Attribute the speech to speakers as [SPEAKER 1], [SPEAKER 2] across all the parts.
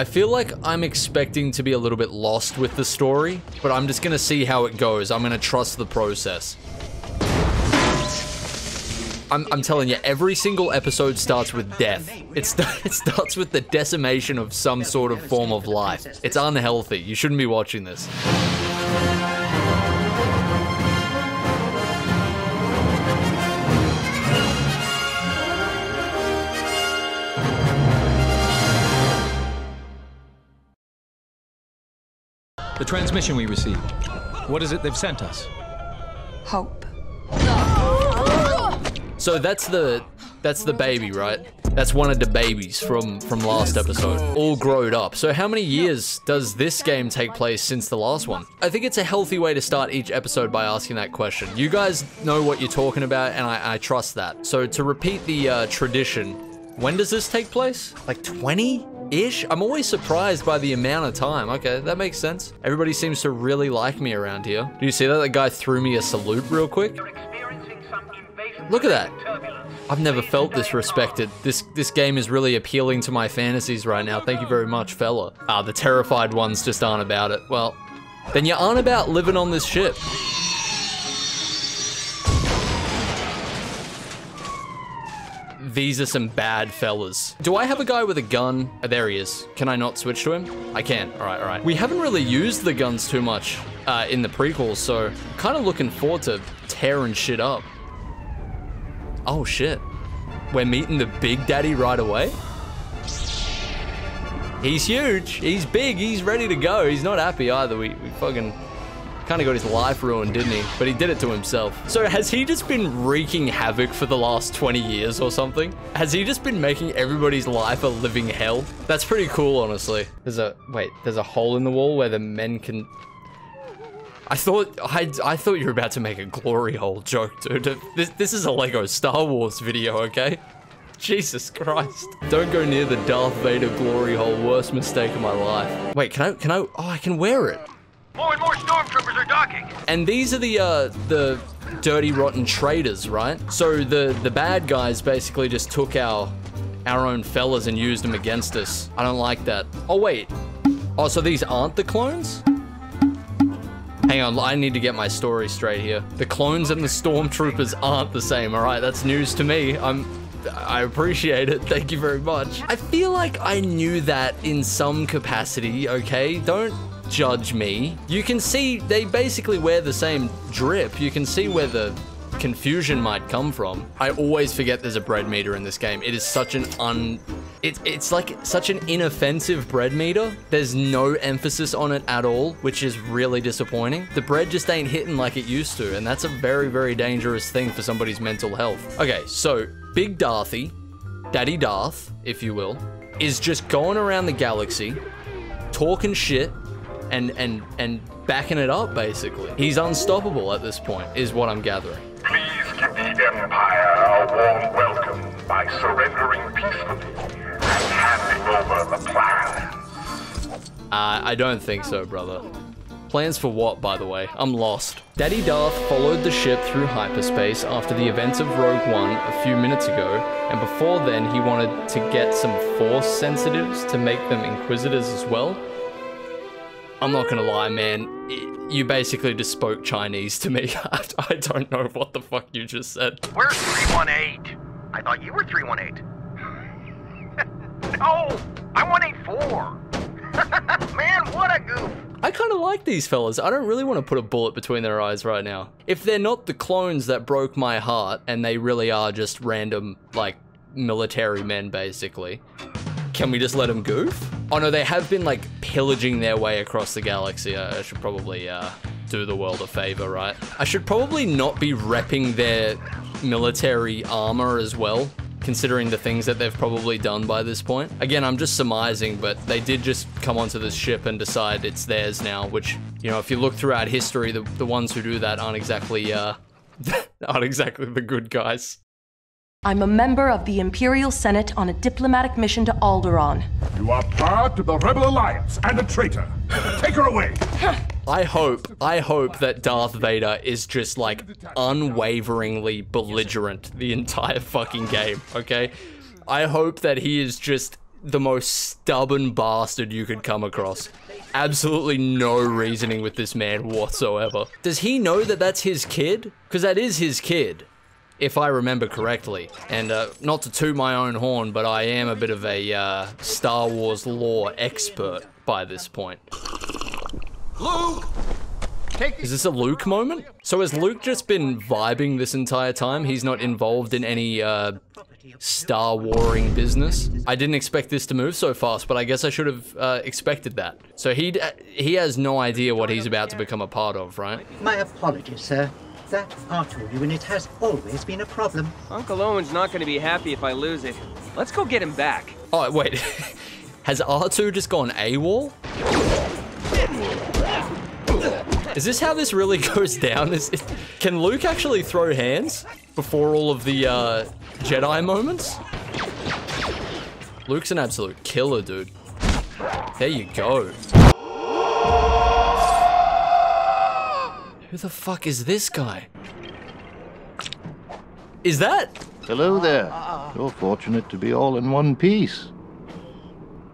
[SPEAKER 1] I feel like I'm expecting to be a little bit lost with the story, but I'm just gonna see how it goes. I'm gonna trust the process. I'm, I'm telling you, every single episode starts with death. It, st it starts with the decimation of some sort of form of life. It's unhealthy. You shouldn't be watching this.
[SPEAKER 2] The transmission we received. What is it they've sent us?
[SPEAKER 3] Hope.
[SPEAKER 1] So that's the that's the baby, right? That's one of the babies from from last episode, all grown up. So how many years does this game take place since the last one? I think it's a healthy way to start each episode by asking that question. You guys know what you're talking about, and I, I trust that. So to repeat the uh, tradition, when does this take place? Like 20? Ish? I'm always surprised by the amount of time. Okay, that makes sense. Everybody seems to really like me around here. Do you see that? That guy threw me a salute real quick. Look at that. I've never felt this respected. This this game is really appealing to my fantasies right now. Thank you very much, fella. Ah, the terrified ones just aren't about it. Well, then you aren't about living on this ship. These are some bad fellas. Do I have a guy with a gun? Oh, there he is. Can I not switch to him? I can. All right, all right. We haven't really used the guns too much uh, in the prequels, so I'm kind of looking forward to tearing shit up. Oh shit. We're meeting the Big Daddy right away? He's huge. He's big. He's ready to go. He's not happy either. We, we fucking kind of got his life ruined, didn't he? But he did it to himself. So has he just been wreaking havoc for the last 20 years or something? Has he just been making everybody's life a living hell? That's pretty cool, honestly. There's a, wait, there's a hole in the wall where the men can I thought I, I thought you were about to make a glory hole joke, dude. This, this is a Lego Star Wars video, okay? Jesus Christ. Don't go near the Darth Vader glory hole. Worst mistake of my life. Wait, can I, can I, oh, I can wear it.
[SPEAKER 4] More and more stormtroopers are docking.
[SPEAKER 1] And these are the, uh, the dirty, rotten traitors, right? So the, the bad guys basically just took our, our own fellas and used them against us. I don't like that. Oh, wait. Oh, so these aren't the clones? Hang on, I need to get my story straight here. The clones and the stormtroopers aren't the same, all right? That's news to me. I'm I appreciate it. Thank you very much. I feel like I knew that in some capacity, okay? Don't judge me. You can see they basically wear the same drip. You can see where the confusion might come from. I always forget there's a bread meter in this game. It is such an un... It, it's like such an inoffensive bread meter. There's no emphasis on it at all, which is really disappointing. The bread just ain't hitting like it used to, and that's a very, very dangerous thing for somebody's mental health. Okay, so Big Darthy, Daddy Darth, if you will, is just going around the galaxy, talking shit, and and and backing it up basically. He's unstoppable at this point, is what I'm gathering.
[SPEAKER 4] Please give the Empire a warm welcome by surrendering peacefully and handing over the plans.
[SPEAKER 1] Uh, I don't think so, brother. Plans for what, by the way? I'm lost. Daddy Darth followed the ship through hyperspace after the events of Rogue One a few minutes ago, and before then he wanted to get some Force sensitives to make them Inquisitors as well. I'm not gonna lie, man. You basically just spoke Chinese to me. I don't know what the fuck you just said.
[SPEAKER 4] Where's 318? I thought you were 318. no, I'm 184. Man, what a goof.
[SPEAKER 1] I kind of like these fellas. I don't really want to put a bullet between their eyes right now. If they're not the clones that broke my heart, and they really are just random, like, military men, basically, can we just let them goof? Oh no, they have been, like, pillaging their way across the galaxy. I should probably, uh, do the world a favor, right? I should probably not be repping their military armor as well considering the things that they've probably done by this point. Again, I'm just surmising, but they did just come onto this ship and decide it's theirs now, which, you know, if you look throughout history, the, the ones who do that aren't exactly, uh, aren't exactly the good guys.
[SPEAKER 3] I'm a member of the Imperial Senate on a diplomatic mission to Alderaan.
[SPEAKER 5] You are part of the Rebel Alliance and a traitor. Take her away.
[SPEAKER 1] I hope, I hope that Darth Vader is just like unwaveringly belligerent the entire fucking game, okay? I hope that he is just the most stubborn bastard you could come across. Absolutely no reasoning with this man whatsoever. Does he know that that's his kid? Because that is his kid, if I remember correctly. And uh, not to toot my own horn, but I am a bit of a uh, Star Wars lore expert by this point.
[SPEAKER 6] Luke! Take
[SPEAKER 1] Is this a Luke moment? So has Luke just been vibing this entire time? He's not involved in any uh, Star Warring business? I didn't expect this to move so fast, but I guess I should have uh, expected that. So he he has no idea what he's about to become a part of, right?
[SPEAKER 7] My apologies, sir. That R2 it has always been a problem.
[SPEAKER 8] Uncle Owen's not gonna be happy if I lose it. Let's go get him back.
[SPEAKER 1] Oh, wait. Has R2 just gone AWOL? Is this how this really goes down? Is, is- can Luke actually throw hands before all of the uh, Jedi moments? Luke's an absolute killer, dude. There you go. Who the fuck is this guy? Is that
[SPEAKER 9] Hello there. Uh, uh, uh. You're fortunate to be all in one piece.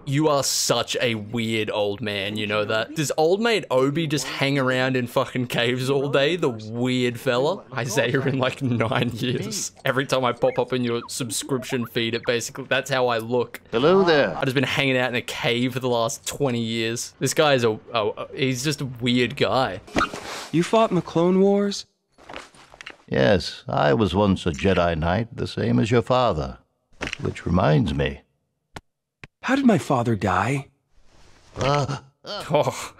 [SPEAKER 1] You are such a weird old man, you know that? Does old mate Obi just hang around in fucking caves all day? The weird fella? Isaiah in like nine years. Every time I pop up in your subscription feed, it basically, that's how I look.
[SPEAKER 9] Hello there.
[SPEAKER 1] I've just been hanging out in a cave for the last 20 years. This guy is a, a he's just a weird guy.
[SPEAKER 8] You fought in the Clone Wars?
[SPEAKER 9] Yes, I was once a Jedi Knight, the same as your father. Which reminds me.
[SPEAKER 8] How did my father die?
[SPEAKER 1] Oh,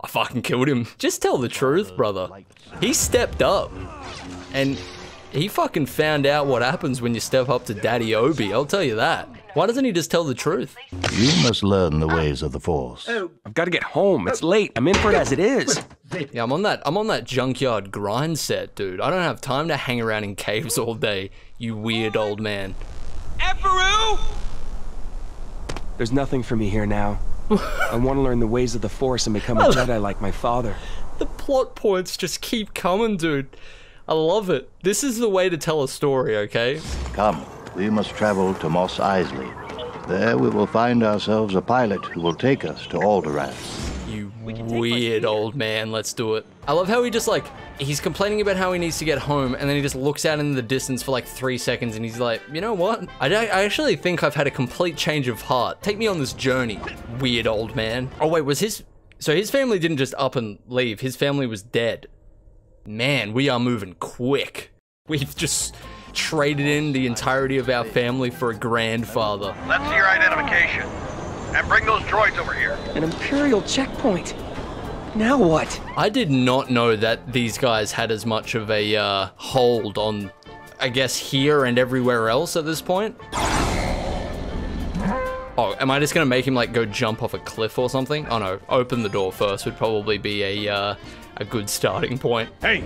[SPEAKER 1] I fucking killed him. Just tell the truth, brother. He stepped up. And he fucking found out what happens when you step up to Daddy Obi, I'll tell you that. Why doesn't he just tell the truth?
[SPEAKER 9] You must learn the ways of the Force. Oh.
[SPEAKER 8] I've got to get home. It's late. I'm in for it as it is.
[SPEAKER 1] Yeah, I'm on that I'm on that junkyard grind set, dude. I don't have time to hang around in caves all day, you weird old man.
[SPEAKER 8] Eperu! There's nothing for me here now. I want to learn the ways of the Force and become a Jedi like my father.
[SPEAKER 1] The plot points just keep coming, dude. I love it. This is the way to tell a story, okay?
[SPEAKER 9] Come, we must travel to Mos Eisley. There we will find ourselves a pilot who will take us to Alderaan.
[SPEAKER 1] You weird old man, let's do it. I love how he just like, he's complaining about how he needs to get home and then he just looks out into the distance for like three seconds and he's like, you know what? I, I actually think I've had a complete change of heart. Take me on this journey, weird old man. Oh wait, was his, so his family didn't just up and leave, his family was dead. Man, we are moving quick. We've just traded in the entirety of our family for a grandfather.
[SPEAKER 6] Let's see your identification. And bring those droids over here.
[SPEAKER 8] An Imperial checkpoint. Now what?
[SPEAKER 1] I did not know that these guys had as much of a uh, hold on, I guess, here and everywhere else at this point. Oh, am I just gonna make him like go jump off a cliff or something? Oh no, open the door first would probably be a uh, a good starting point.
[SPEAKER 10] Hey,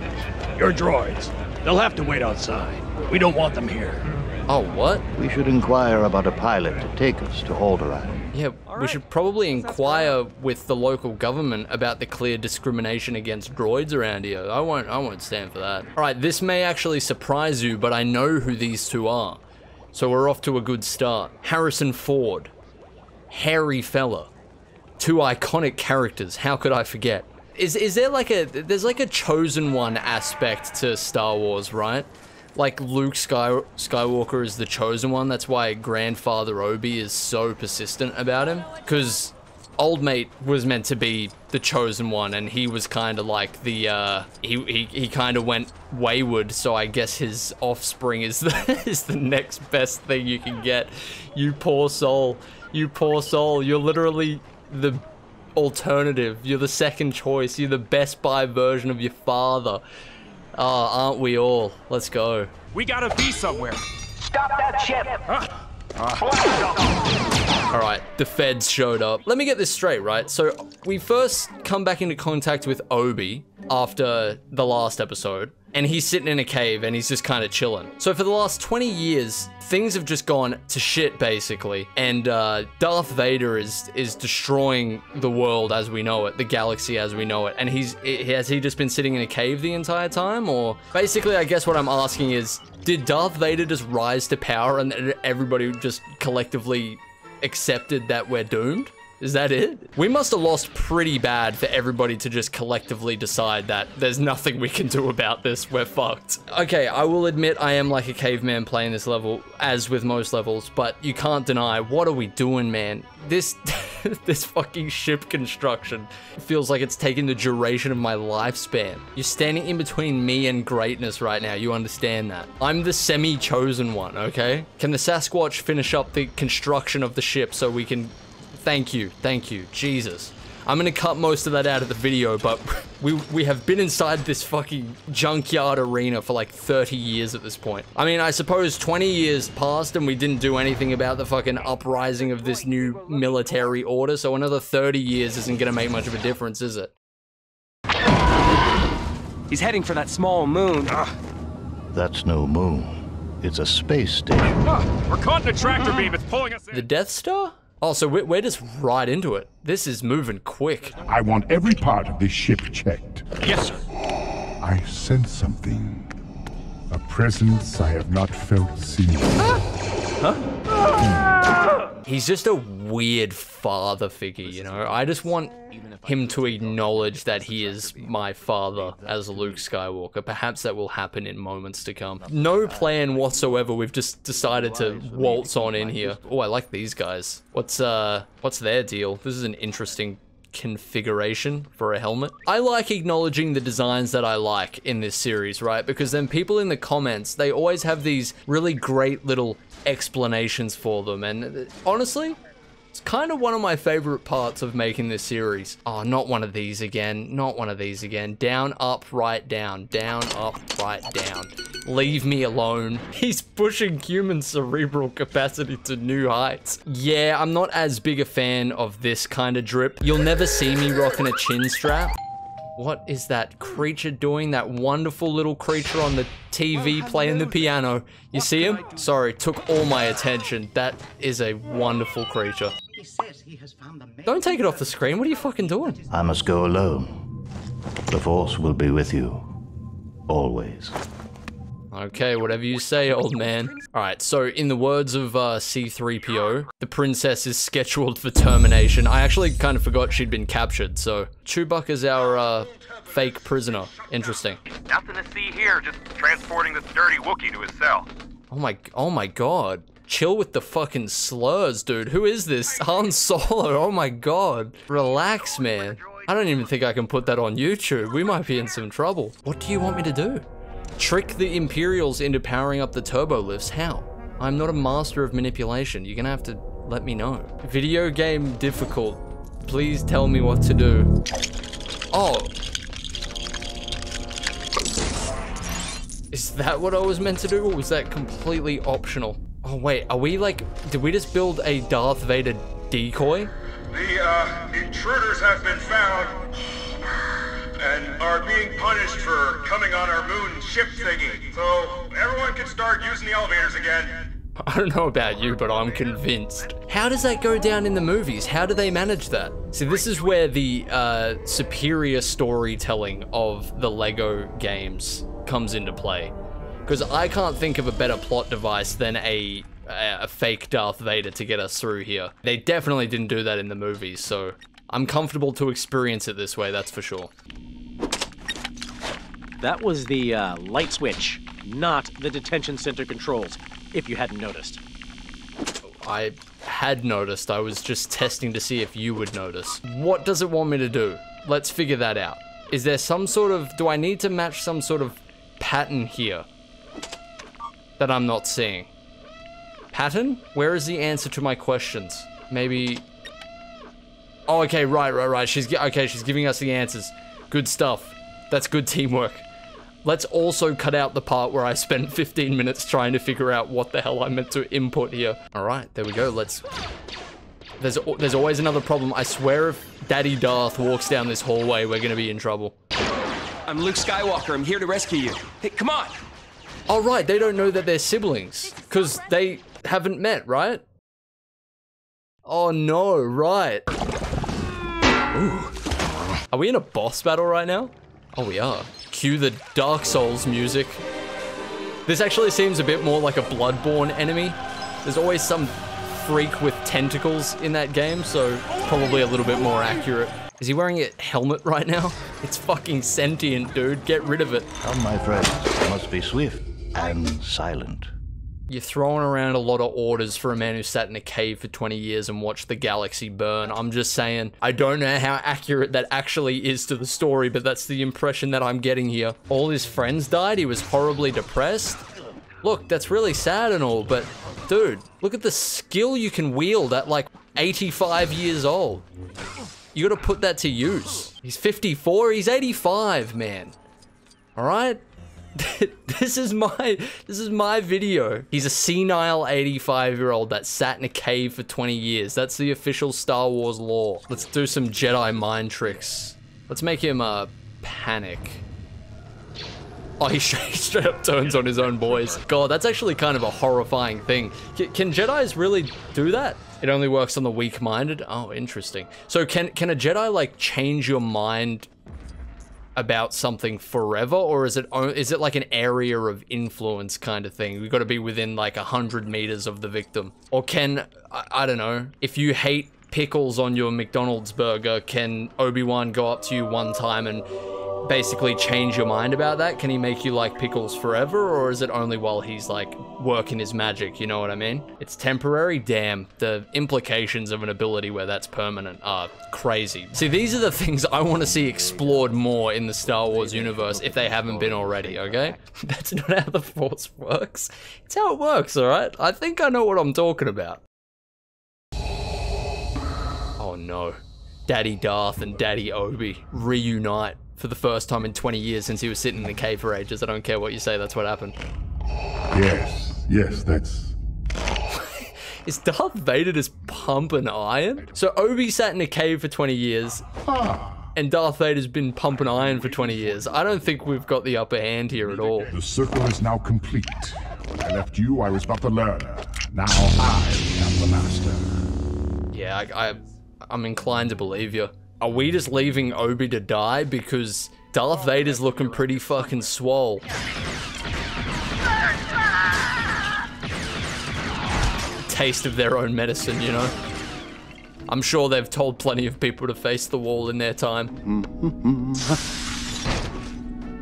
[SPEAKER 10] your droids. They'll have to wait outside. We don't want them here.
[SPEAKER 1] Oh, what?
[SPEAKER 9] We should inquire about a pilot to take us to Alderaan.
[SPEAKER 1] Yeah, we should probably inquire with the local government about the clear discrimination against droids around here. I won't I won't stand for that. Alright, this may actually surprise you, but I know who these two are. So we're off to a good start. Harrison Ford. Hairy fella. Two iconic characters, how could I forget? Is is there like a there's like a chosen one aspect to Star Wars, right? Like Luke Sky, Skywalker is the chosen one. That's why grandfather Obi is so persistent about him. Because old mate was meant to be the chosen one, and he was kind of like the uh, he he, he kind of went wayward. So I guess his offspring is the is the next best thing you can get. You poor soul, you poor soul. You're literally the alternative. You're the second choice. You're the Best Buy version of your father. Ah, aren't we all? Let's go.
[SPEAKER 10] We gotta be somewhere.
[SPEAKER 6] Stop that ship!
[SPEAKER 1] All right, the feds showed up. Let me get this straight, right? So we first come back into contact with Obi after the last episode, and he's sitting in a cave and he's just kind of chilling. So for the last 20 years, things have just gone to shit basically, and uh, Darth Vader is is destroying the world as we know it, the galaxy as we know it. And he's has he just been sitting in a cave the entire time, or basically, I guess what I'm asking is, did Darth Vader just rise to power and everybody just collectively accepted that we're doomed? Is that it? We must have lost pretty bad for everybody to just collectively decide that there's nothing we can do about this, we're fucked. Okay, I will admit I am like a caveman playing this level, as with most levels, but you can't deny, what are we doing, man? This, this fucking ship construction feels like it's taking the duration of my lifespan. You're standing in between me and greatness right now, you understand that. I'm the semi-chosen one, okay? Can the Sasquatch finish up the construction of the ship so we can Thank you, thank you, Jesus. I'm gonna cut most of that out of the video, but we we have been inside this fucking junkyard arena for like 30 years at this point. I mean, I suppose 20 years passed and we didn't do anything about the fucking uprising of this new military order, so another 30 years isn't gonna make much of a difference, is it?
[SPEAKER 8] He's heading for that small moon.
[SPEAKER 9] That's no moon. It's a space station.
[SPEAKER 10] Ah, we're caught in a tractor beam. It's pulling us in.
[SPEAKER 1] The Death Star? Oh, so we're, we're just right into it. This is moving quick.
[SPEAKER 5] I want every part of this ship checked.
[SPEAKER 10] Yes, sir.
[SPEAKER 5] I sense something. A presence I have not felt since.
[SPEAKER 1] He's just a weird father figure, you know? I just want him to acknowledge that he is my father as Luke Skywalker. Perhaps that will happen in moments to come. No plan whatsoever. We've just decided to waltz on in here. Oh, I like these guys. What's, uh, what's their deal? This is an interesting configuration for a helmet. I like acknowledging the designs that I like in this series, right? Because then people in the comments, they always have these really great little explanations for them. And honestly, it's kind of one of my favorite parts of making this series. Oh, not one of these again. Not one of these again. Down, up, right, down. Down, up, right, down. Leave me alone. He's pushing human cerebral capacity to new heights. Yeah, I'm not as big a fan of this kind of drip. You'll never see me rocking a chin strap. What is that creature doing? That wonderful little creature on the TV playing the piano. You see him? Sorry, took all my attention. That is a wonderful creature.
[SPEAKER 7] He says he has found the
[SPEAKER 1] Don't take it off the screen. What are you fucking doing?
[SPEAKER 9] I must go alone. The Force will be with you. Always.
[SPEAKER 1] Okay, whatever you say, old man. Alright, so in the words of uh, C-3PO, the princess is scheduled for termination. I actually kind of forgot she'd been captured, so Chewbacca's our uh, fake prisoner. Interesting.
[SPEAKER 6] Nothing to see here, just transporting this dirty Wookiee to his cell.
[SPEAKER 1] Oh my, oh my god. Chill with the fucking slurs, dude. Who is this? Han Solo, oh my god. Relax, man. I don't even think I can put that on YouTube. We might be in some trouble. What do you want me to do? Trick the Imperials into powering up the turbo lifts? How? I'm not a master of manipulation. You're gonna have to let me know. Video game difficult. Please tell me what to do. Oh. Is that what I was meant to do, or was that completely optional? Oh wait, are we like, did we just build a Darth Vader decoy?
[SPEAKER 4] The uh, intruders have been found and are being punished for coming on our moon ship thingy. So everyone can start using the elevators again.
[SPEAKER 1] I don't know about you, but I'm convinced. How does that go down in the movies? How do they manage that? See, this is where the uh, superior storytelling of the Lego games comes into play. Because I can't think of a better plot device than a, a, a fake Darth Vader to get us through here. They definitely didn't do that in the movies, so I'm comfortable to experience it this way, that's for sure.
[SPEAKER 11] That was the uh, light switch, not the detention center controls, if you hadn't noticed.
[SPEAKER 1] I had noticed. I was just testing to see if you would notice. What does it want me to do? Let's figure that out. Is there some sort of... Do I need to match some sort of pattern here that I'm not seeing? Pattern? Where is the answer to my questions? Maybe... Oh, okay, right, right, right. She's... Okay, she's giving us the answers. Good stuff. That's good teamwork. Let's also cut out the part where I spent 15 minutes trying to figure out what the hell I meant to input here. All right, there we go. Let's... There's, there's always another problem. I swear if Daddy Darth walks down this hallway, we're gonna be in trouble.
[SPEAKER 8] I'm Luke Skywalker. I'm here to rescue you. Hey, come on.
[SPEAKER 1] Oh, right, they don't know that they're siblings. Because they haven't met, right? Oh, no, right. Ooh. Are we in a boss battle right now? Oh, we are. Cue the Dark Souls music. This actually seems a bit more like a Bloodborne enemy. There's always some freak with tentacles in that game, so probably a little bit more accurate. Is he wearing a helmet right now? It's fucking sentient, dude. Get rid of it.
[SPEAKER 9] Come, my friends, must be swift and silent.
[SPEAKER 1] You're throwing around a lot of orders for a man who sat in a cave for 20 years and watched the galaxy burn. I'm just saying, I don't know how accurate that actually is to the story, but that's the impression that I'm getting here. All his friends died, he was horribly depressed. Look, that's really sad and all, but dude, look at the skill you can wield at like 85 years old. You gotta put that to use. He's 54, he's 85, man. All right? this is my this is my video. He's a senile 85 year old that sat in a cave for 20 years. That's the official Star Wars lore. Let's do some Jedi mind tricks. Let's make him uh panic. Oh, he straight, up turns on his own boys. God, that's actually kind of a horrifying thing. C can Jedi's really do that? It only works on the weak-minded? Oh, interesting. So can can a Jedi, like, change your mind about something forever or is it is it like an area of influence kind of thing? We've got to be within like a hundred meters of the victim. Or can I, I don't know if you hate pickles on your mcdonald's burger can obi-wan go up to you one time and basically change your mind about that? Can he make you like pickles forever or is it only while he's like working his magic you know what i mean? It's temporary? Damn the implications of an ability where that's permanent are crazy. See these are the things i want to see explored more in the star wars universe if they haven't been already okay? That's not how the force works. It's how it works all right i think i know what i'm talking about. Oh no. Daddy darth and daddy obi reunite for the first time in 20 years since he was sitting in the cave for ages. I don't care what you say, that's what happened.
[SPEAKER 5] Yes, yes, that's.
[SPEAKER 1] Is Darth Vader just pumping iron? So Obi sat in a cave for 20 years. Ah. And Darth Vader's been pumping iron for 20 years. I don't think we've got the upper hand here at all.
[SPEAKER 5] The circle is now complete. When I left you, I was but the learner. Now I am the master.
[SPEAKER 1] Yeah, I, I, I'm inclined to believe you. Are we just leaving Obi to die because Darth Vader's looking pretty fucking swole? Taste of their own medicine, you know? I'm sure they've told plenty of people to face the wall in their time.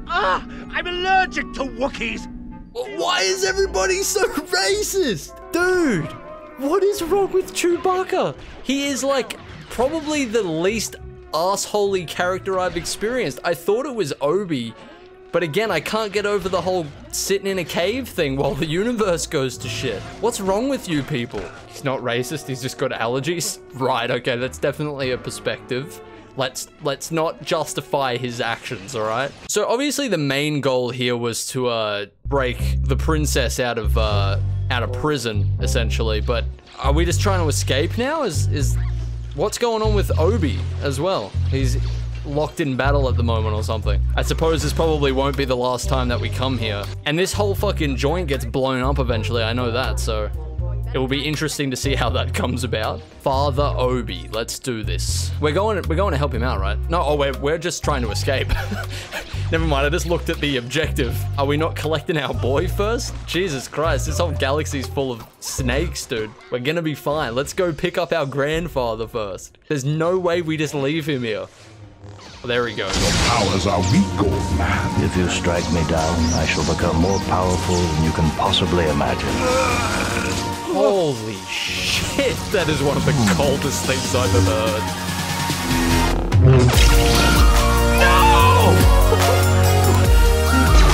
[SPEAKER 10] ah! I'm allergic to Wookiees!
[SPEAKER 1] Why is everybody so racist? Dude! What is wrong with Chewbacca? He is like probably the least assholey character I've experienced. I thought it was Obi, but again, I can't get over the whole sitting in a cave thing while the universe goes to shit. What's wrong with you people? He's not racist, he's just got allergies. Right, okay, that's definitely a perspective. Let's let's not justify his actions, all right? So obviously the main goal here was to uh break the princess out of uh out of prison essentially, but are we just trying to escape now? Is is What's going on with Obi as well? He's locked in battle at the moment or something. I suppose this probably won't be the last time that we come here. And this whole fucking joint gets blown up eventually, I know that, so... It will be interesting to see how that comes about. Father Obi, let's do this. We're going we're going to help him out, right? No, oh, we're, we're just trying to escape. Never mind, I just looked at the objective. Are we not collecting our boy first? Jesus Christ, this whole galaxy's full of snakes, dude. We're gonna be fine. Let's go pick up our grandfather first. There's no way we just leave him here. Well, there we go.
[SPEAKER 5] Your powers are weak, old man.
[SPEAKER 9] If you strike me down, I shall become more powerful than you can possibly imagine.
[SPEAKER 1] Holy shit, that is one of the coldest things I've ever heard. No!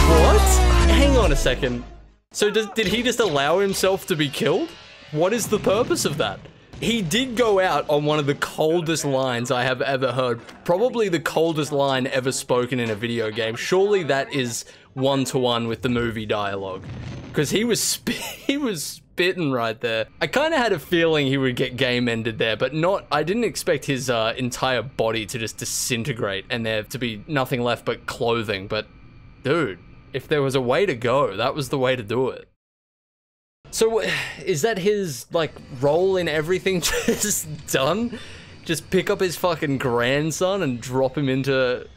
[SPEAKER 1] what? Hang on a second. So does, did he just allow himself to be killed? What is the purpose of that? He did go out on one of the coldest lines I have ever heard. Probably the coldest line ever spoken in a video game. Surely that is one-to-one -one with the movie dialogue. Because he was he was spitting right there. I kind of had a feeling he would get game ended there, but not. I didn't expect his uh, entire body to just disintegrate and there to be nothing left but clothing. But dude, if there was a way to go, that was the way to do it. So is that his like role in everything just done? Just pick up his fucking grandson and drop him into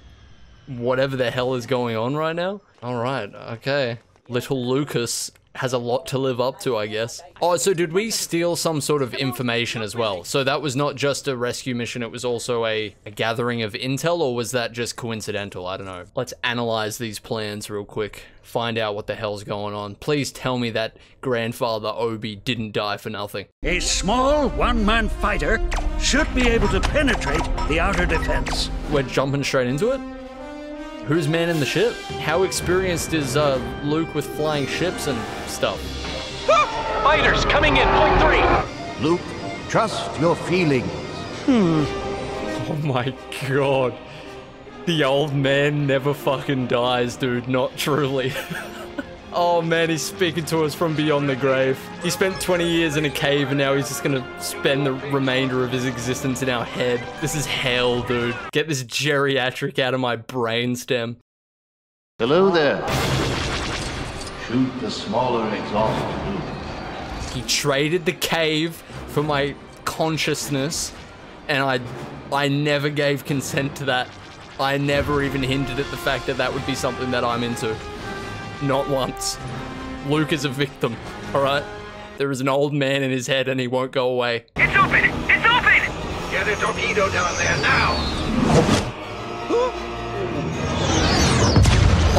[SPEAKER 1] whatever the hell is going on right now? All right, okay. Little Lucas has a lot to live up to, I guess. Oh, so did we steal some sort of information as well? So that was not just a rescue mission, it was also a, a gathering of intel, or was that just coincidental? I don't know. Let's analyze these plans real quick. Find out what the hell's going on. Please tell me that grandfather Obi didn't die for nothing.
[SPEAKER 10] A small one-man fighter should be able to penetrate the outer defense.
[SPEAKER 1] We're jumping straight into it? Who's manning the ship? How experienced is uh, Luke with flying ships and stuff?
[SPEAKER 11] Fighters coming in, point three.
[SPEAKER 9] Luke, trust your feelings. Hmm.
[SPEAKER 1] Oh my god. The old man never fucking dies, dude. Not truly. oh man, he's speaking to us from beyond the grave. He spent 20 years in a cave and now he's just gonna spend the remainder of his existence in our head. This is hell, dude. Get this geriatric out of my brainstem.
[SPEAKER 9] Hello there. Shoot the smaller exhaust,
[SPEAKER 1] He traded the cave for my consciousness, and I, I never gave consent to that. I never even hinted at the fact that that would be something that I'm into. Not once. Luke is a victim, alright? There is an old man in his head and he won't go away.
[SPEAKER 6] It's open! It's open! Get a torpedo down there now!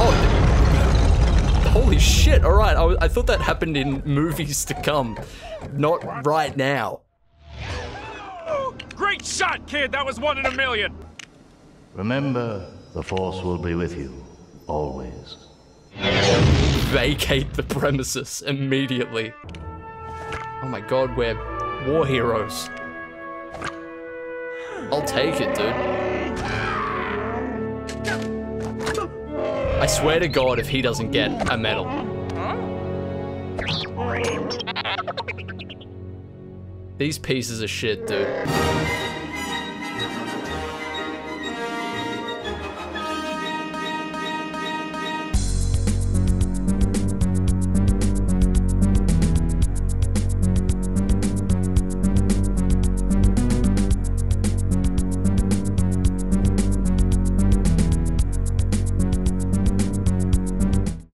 [SPEAKER 1] Oh, holy shit, alright. I, I thought that happened in movies to come, not right now.
[SPEAKER 12] Great shot, kid! That was one in a million!
[SPEAKER 9] Remember, the Force will be with you, always.
[SPEAKER 1] Vacate the premises immediately. Oh my god, we're war heroes. I'll take it, dude. I swear to God if he doesn't get a medal. These pieces of shit, dude.